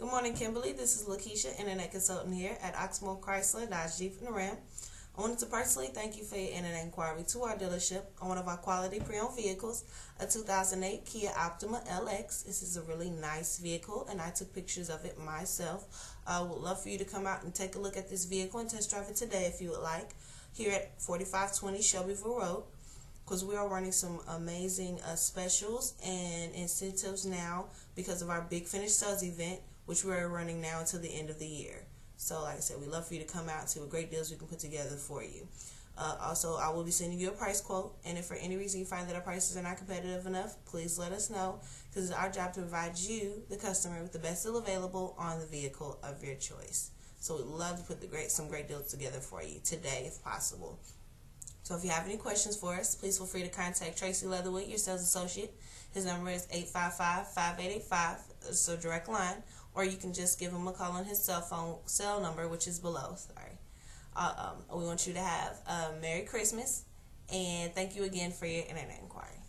Good morning, Kimberly. This is Lakeisha, Internet Consultant here at Oxmoor Chrysler Dodge Jeep and Ram. I wanted to personally thank you for your internet inquiry to our dealership on one of our quality pre-owned vehicles, a 2008 Kia Optima LX. This is a really nice vehicle, and I took pictures of it myself. I would love for you to come out and take a look at this vehicle and test drive it today if you would like, here at 4520 Shelbyville Road because we are running some amazing uh, specials and incentives now because of our big finish sales event which we're running now until the end of the year. So, like I said, we'd love for you to come out, see what great deals we can put together for you. Uh, also, I will be sending you a price quote, and if for any reason you find that our prices are not competitive enough, please let us know because it's our job to provide you, the customer, with the best deal available on the vehicle of your choice. So, we'd love to put the great some great deals together for you today, if possible. So if you have any questions for us, please feel free to contact Tracy Leatherwood, your sales associate. His number is 855-5885, so direct line, or you can just give him a call on his cell phone cell number, which is below. Sorry. Uh, um, we want you to have a Merry Christmas, and thank you again for your internet inquiry.